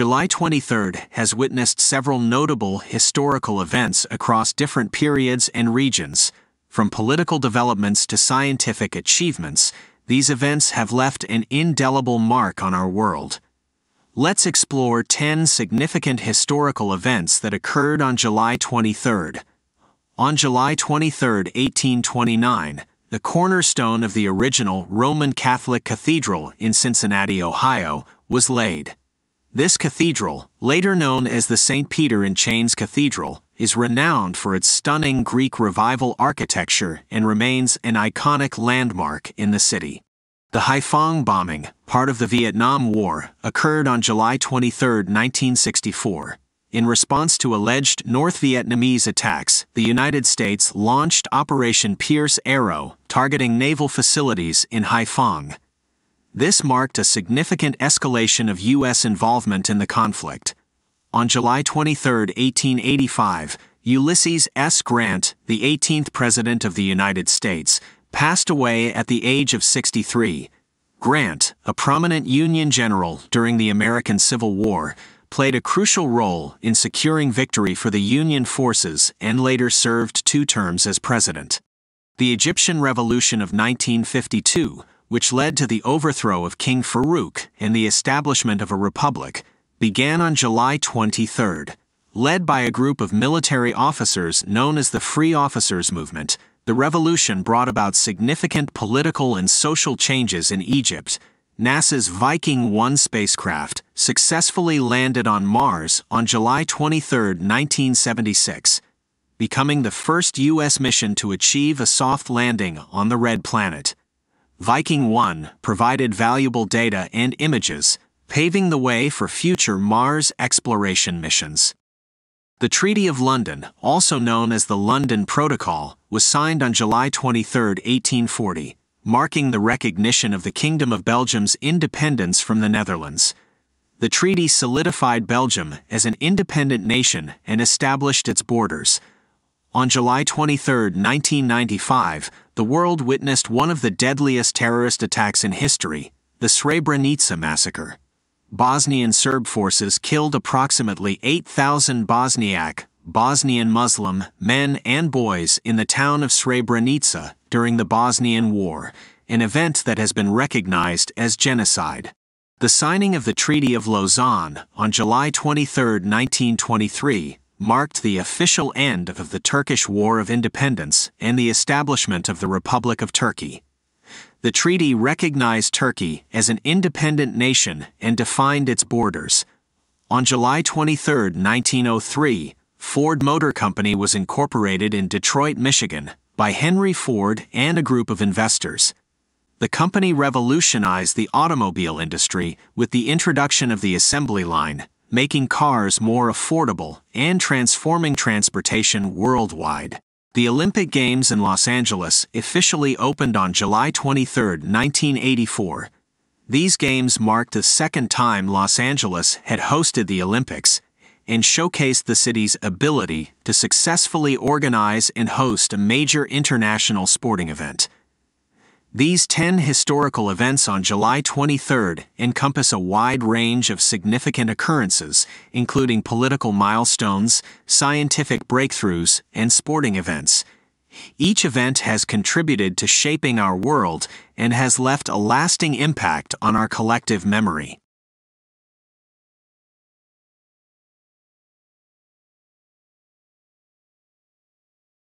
July 23 has witnessed several notable historical events across different periods and regions. From political developments to scientific achievements, these events have left an indelible mark on our world. Let's explore 10 significant historical events that occurred on July 23. On July 23, 1829, the cornerstone of the original Roman Catholic Cathedral in Cincinnati, Ohio, was laid. This cathedral, later known as the St. Peter in Chains Cathedral, is renowned for its stunning Greek Revival architecture and remains an iconic landmark in the city. The Haiphong bombing, part of the Vietnam War, occurred on July 23, 1964. In response to alleged North Vietnamese attacks, the United States launched Operation Pierce Arrow, targeting naval facilities in Haiphong. This marked a significant escalation of U.S. involvement in the conflict. On July 23, 1885, Ulysses S. Grant, the 18th President of the United States, passed away at the age of 63. Grant, a prominent Union general during the American Civil War, played a crucial role in securing victory for the Union forces and later served two terms as president. The Egyptian Revolution of 1952, which led to the overthrow of King Farouk and the establishment of a republic, began on July 23. Led by a group of military officers known as the Free Officers Movement, the revolution brought about significant political and social changes in Egypt NASA's Viking 1 spacecraft successfully landed on Mars on July 23, 1976, becoming the first U.S. mission to achieve a soft landing on the Red Planet. Viking 1 provided valuable data and images, paving the way for future Mars exploration missions. The Treaty of London, also known as the London Protocol, was signed on July 23, 1840 marking the recognition of the Kingdom of Belgium's independence from the Netherlands. The treaty solidified Belgium as an independent nation and established its borders. On July 23, 1995, the world witnessed one of the deadliest terrorist attacks in history, the Srebrenica massacre. Bosnian Serb forces killed approximately 8,000 Bosniak, Bosnian Muslim, men and boys in the town of Srebrenica during the Bosnian War, an event that has been recognized as genocide. The signing of the Treaty of Lausanne on July 23, 1923, marked the official end of the Turkish War of Independence and the establishment of the Republic of Turkey. The treaty recognized Turkey as an independent nation and defined its borders. On July 23, 1903, Ford Motor Company was incorporated in Detroit, Michigan, by Henry Ford and a group of investors. The company revolutionized the automobile industry with the introduction of the assembly line, making cars more affordable and transforming transportation worldwide. The Olympic Games in Los Angeles officially opened on July 23, 1984. These games marked the second time Los Angeles had hosted the Olympics and showcased the city's ability to successfully organize and host a major international sporting event. These 10 historical events on July 23 encompass a wide range of significant occurrences, including political milestones, scientific breakthroughs, and sporting events. Each event has contributed to shaping our world and has left a lasting impact on our collective memory.